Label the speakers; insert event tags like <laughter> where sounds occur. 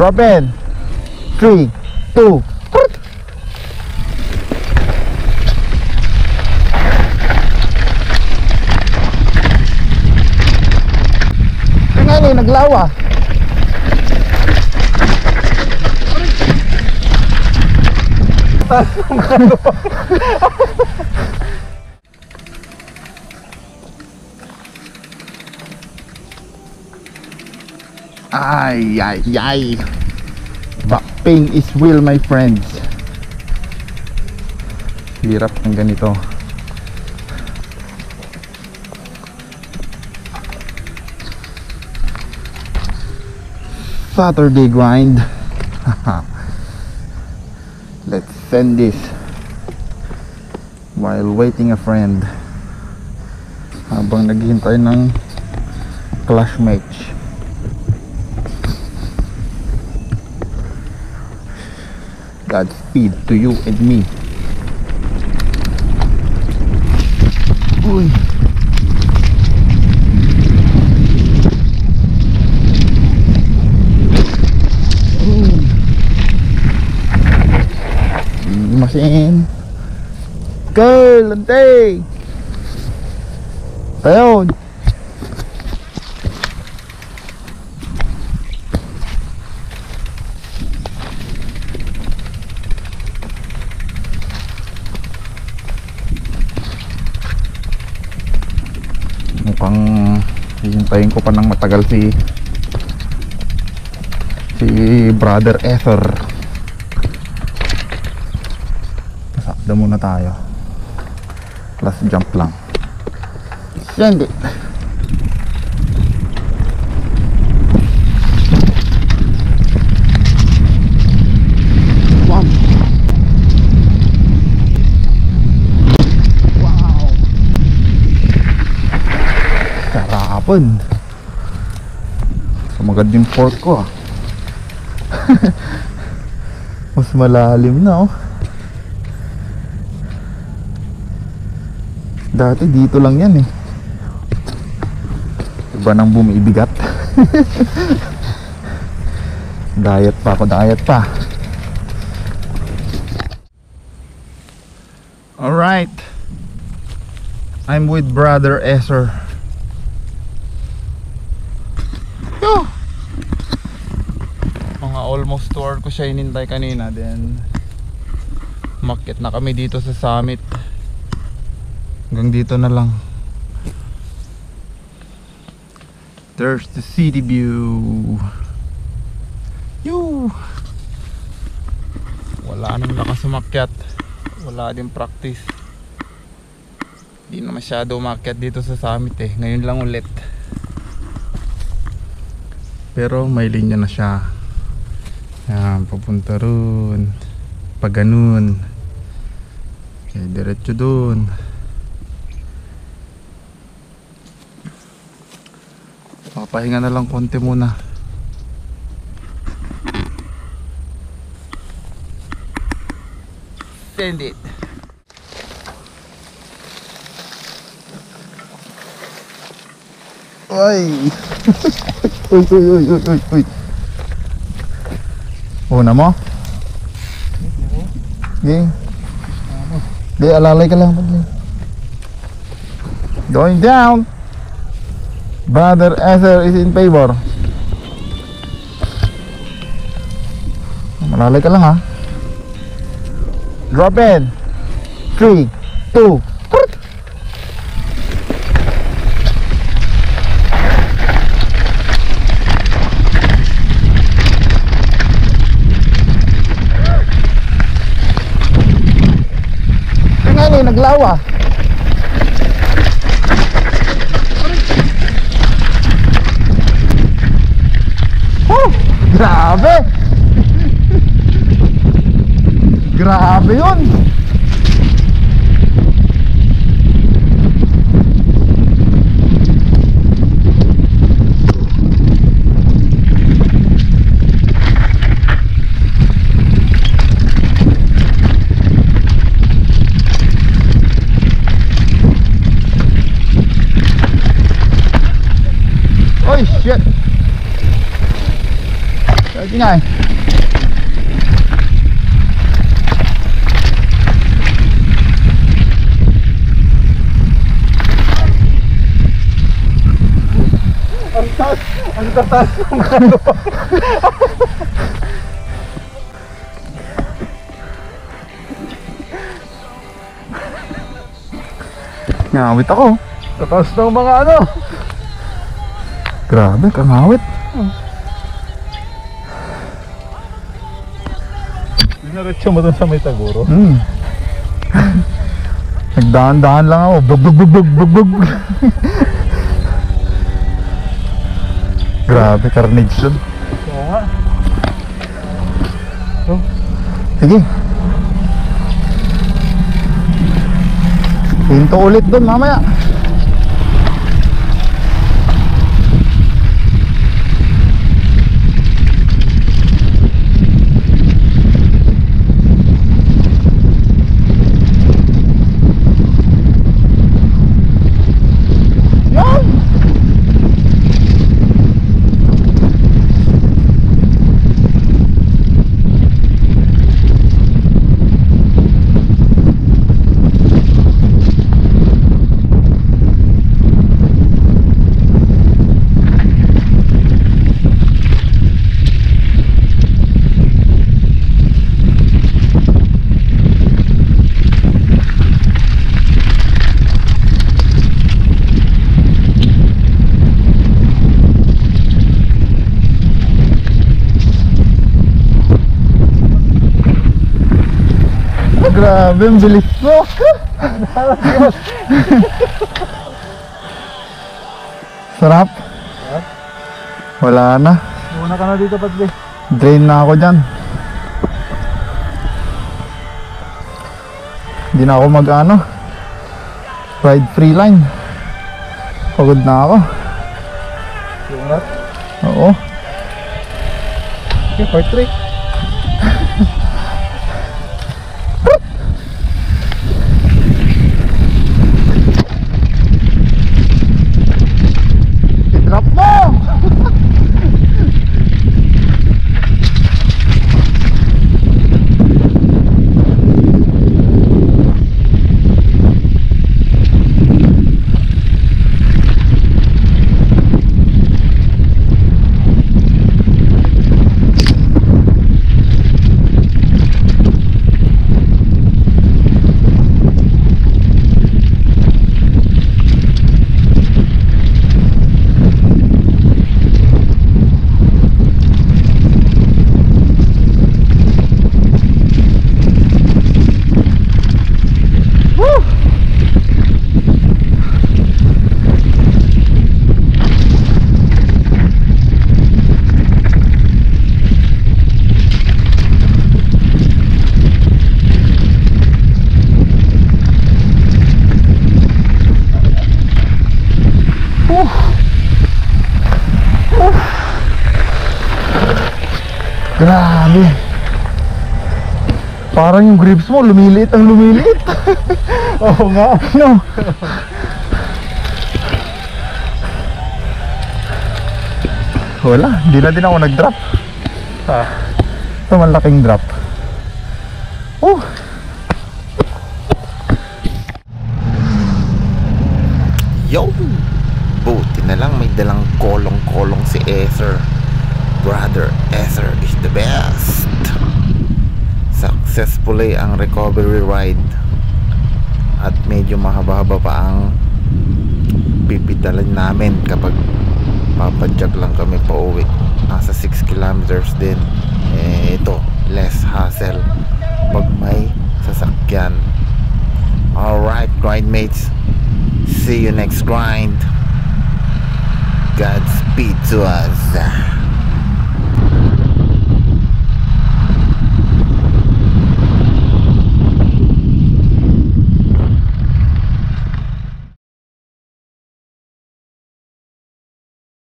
Speaker 1: Drop in. Three, two. Tingnan eh, naglawa. <laughs> Ay, ay, ay. Back pain is real, my friends. Hirap ng ganito. Saturday grind. <laughs> Let's send this while waiting a friend. Habang naghihintay ng clash match. Godspeed to you and me. Uy. Masin. Girl, lantay. Ayun. Hihintayin ko pa ng matagal si si brother Ether. Sakda muna tayo. Last jump lang. Send it Karapon. Sumagad yung fork ko ah. <laughs> Mas malalim na oh. Dati dito lang yan eh. Iba nang bumibigat. <laughs> diet pa ako, diet pa. Alright. I'm with brother Esser. Yo! Mga almost 2 hour ko siya inintay kanina then makit na kami dito sa summit. Hanggang dito na lang. There's the city view. Yo! wala nang nakasumakyat wala din practice. Hindi na masyado umakyat dito sa summit eh. Ngayon lang ulit. Pero may linya na siya yan papunta ron pag ganun. Okay, diretso dun papahinga na lang konti muna. Send it. Ay! <laughs> uy, uy, uy, uy, uy. Una mo? Okay. Di, alalay ka lang. Going down. Brother Ether is in favor. Malalay ka lang ha. Drop in. 3, 2, Naglawa. Oh, grabe. grabe yun. Sige nga eh.
Speaker 2: Ang taas, ang.
Speaker 1: Ngawit ako.
Speaker 2: Tataas ng mga ano.
Speaker 1: Grabe, kangawit.
Speaker 2: Dinaretso mo dun sa may taguro.
Speaker 1: Hmm. <laughs> Nagdahan-dahan lang ako. Bug, bug, bug, bug, bug, bug. <laughs> Grabe, carnage.
Speaker 2: Oo nga.
Speaker 1: Sige. Hinto ulit doon mamaya. Yan! Grabe, ang bilis mo. Sarap. Wala na.
Speaker 2: Muna ka na dito, Padre.
Speaker 1: Drain na ako dyan. Hindi na ako mag ano. Ride free line. Pagod na ako.
Speaker 2: Yung.
Speaker 1: Oo.
Speaker 2: Okay, part 3.
Speaker 1: Grabe. Parang yung grips mo, lumiliit ang lumiliit. <laughs>
Speaker 2: Oo nga.
Speaker 1: no. Wala, hindi na din ako nag-drop.
Speaker 2: Ha.
Speaker 1: Ito malaking drop. Oh.
Speaker 3: Yo! Buti na lang may dalang kolong-kolong si Ether. Brother Ether is the best. Successfully ang recovery ride. At medyo mahaba-haba pa ang pipitalan namin kapag papadjak lang kami pa uwi. Nasa 6 kilometers din. Eh, ito, less hassle pag may sasakyan. Alright, grind mates. See you next grind. Godspeed to us.